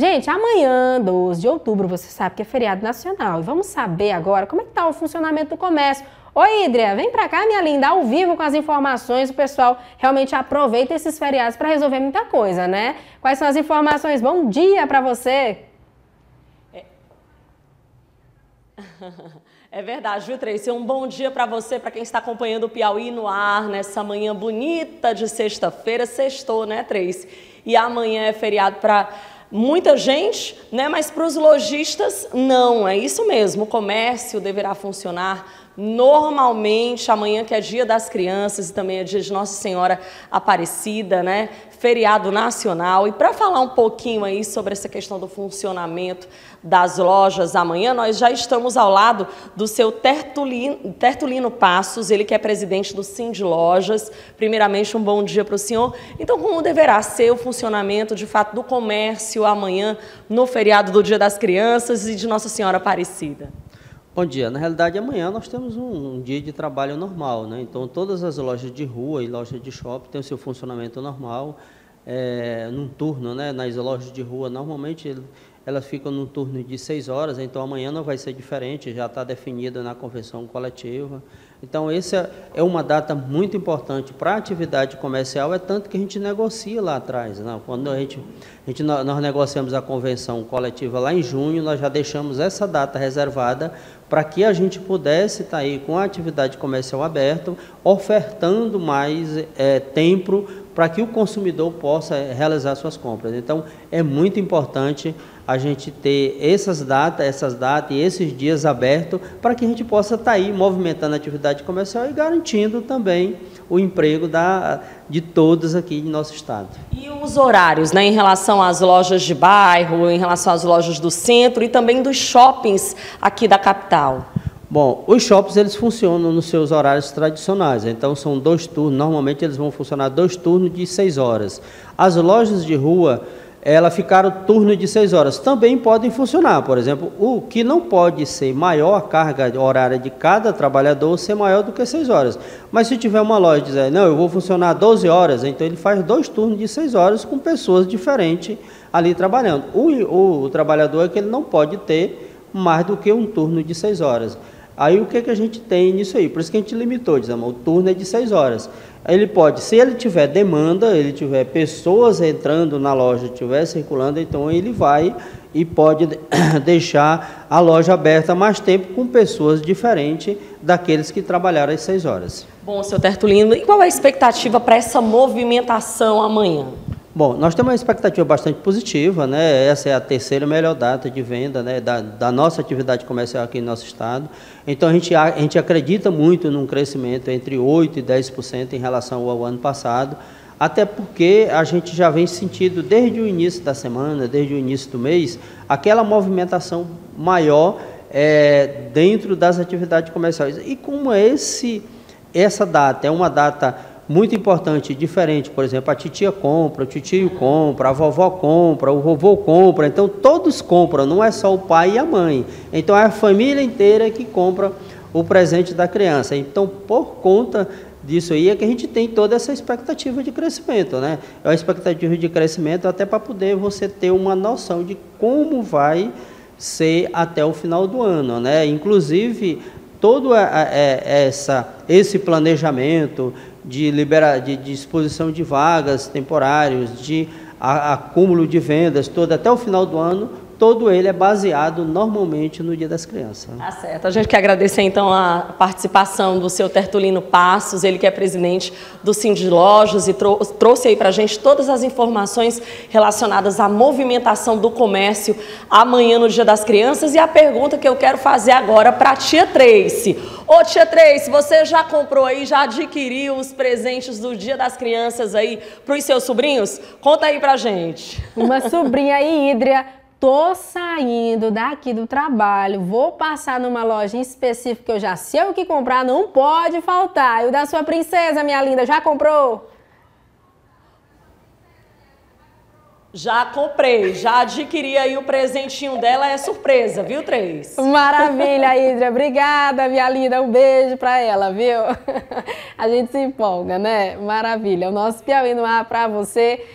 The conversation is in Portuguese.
Gente, amanhã, 12 de outubro, você sabe que é feriado nacional. E vamos saber agora como é que está o funcionamento do comércio. Oi, Idria, vem para cá, minha linda, ao vivo com as informações. O pessoal realmente aproveita esses feriados para resolver muita coisa, né? Quais são as informações? Bom dia para você. É... é verdade, viu, Tracy? Um bom dia para você, para quem está acompanhando o Piauí no ar nessa manhã bonita de sexta-feira. Sextou, né, Tracy? E amanhã é feriado para muita gente, né? mas para os lojistas, não. É isso mesmo, o comércio deverá funcionar normalmente, amanhã que é dia das crianças e também é dia de Nossa Senhora Aparecida, né? Feriado nacional. E para falar um pouquinho aí sobre essa questão do funcionamento das lojas amanhã, nós já estamos ao lado do seu Tertulino, Tertulino Passos, ele que é presidente do Sim de Lojas. Primeiramente, um bom dia para o senhor. Então, como deverá ser o funcionamento, de fato, do comércio amanhã, no feriado do Dia das Crianças e de Nossa Senhora Aparecida? Bom dia. Na realidade, amanhã nós temos um, um, dia de trabalho normal, né? Então, todas as lojas de rua e lojas de shopping têm o seu funcionamento normal, é, num turno, né? Nas lojas de rua, normalmente elas ficam num turno de seis horas, então amanhã não vai ser diferente, já está definida na convenção coletiva. Então, essa é uma data muito importante para a atividade comercial, é tanto que a gente negocia lá atrás. Né? Quando a gente, a gente, nós negociamos a convenção coletiva lá em junho, nós já deixamos essa data reservada para que a gente pudesse estar tá aí com a atividade comercial aberta, ofertando mais é, tempo para que o consumidor possa realizar suas compras. Então, é muito importante a gente ter essas datas, essas datas e esses dias abertos para que a gente possa estar tá aí movimentando a atividade comercial e garantindo também o emprego da, de todos aqui em nosso estado. E os horários, né, em relação às lojas de bairro, em relação às lojas do centro e também dos shoppings aqui da capital? Bom, os shoppings eles funcionam nos seus horários tradicionais, então são dois turnos, normalmente eles vão funcionar dois turnos de seis horas. As lojas de rua, ela ficaram turno de seis horas, também podem funcionar, por exemplo, o que não pode ser maior a carga horária de cada trabalhador ser maior do que seis horas. Mas se tiver uma loja dizer, não, eu vou funcionar 12 horas, então ele faz dois turnos de seis horas com pessoas diferentes ali trabalhando. O, o, o trabalhador é que ele não pode ter mais do que um turno de seis horas. Aí o que, que a gente tem nisso aí? Por isso que a gente limitou, dizemos, o turno é de seis horas. Ele pode, se ele tiver demanda, ele tiver pessoas entrando na loja, estiver circulando, então ele vai e pode deixar a loja aberta mais tempo com pessoas diferentes daqueles que trabalharam às seis horas. Bom, seu Tertulino, e qual é a expectativa para essa movimentação amanhã? Bom, nós temos uma expectativa bastante positiva, né? Essa é a terceira melhor data de venda né? da, da nossa atividade comercial aqui no nosso estado. Então, a gente, a, a gente acredita muito num crescimento entre 8% e 10% em relação ao ano passado, até porque a gente já vem sentindo desde o início da semana, desde o início do mês, aquela movimentação maior é, dentro das atividades comerciais. E como esse, essa data é uma data muito importante, diferente, por exemplo, a titia compra, o tio compra, a vovó compra, o vovô compra, então todos compram, não é só o pai e a mãe. Então é a família inteira que compra o presente da criança. Então, por conta disso aí é que a gente tem toda essa expectativa de crescimento, né? É uma expectativa de crescimento até para poder você ter uma noção de como vai ser até o final do ano, né? Inclusive todo essa esse planejamento de, libera, de, disposição de vagas temporários, de acúmulo de vendas, todo até o final do ano, todo ele é baseado normalmente no Dia das Crianças. Tá certo. A gente quer agradecer então a participação do seu Tertulino Passos, ele que é presidente do Cindy Lojas e trou trouxe aí para a gente todas as informações relacionadas à movimentação do comércio amanhã no Dia das Crianças. E a pergunta que eu quero fazer agora para a tia Tracy. Ô tia Tracy, você já comprou aí, já adquiriu os presentes do Dia das Crianças aí para os seus sobrinhos? Conta aí para gente. Uma sobrinha aí, Hídria tô saindo daqui do trabalho, vou passar numa loja em específico que eu já sei o que comprar, não pode faltar. E o da sua princesa, minha linda, já comprou? Já comprei, já adquiri aí o presentinho dela, é surpresa, viu, Três? Maravilha, Hidra. Obrigada, minha linda. Um beijo pra ela, viu? A gente se empolga, né? Maravilha. O nosso Piauí no ar pra você.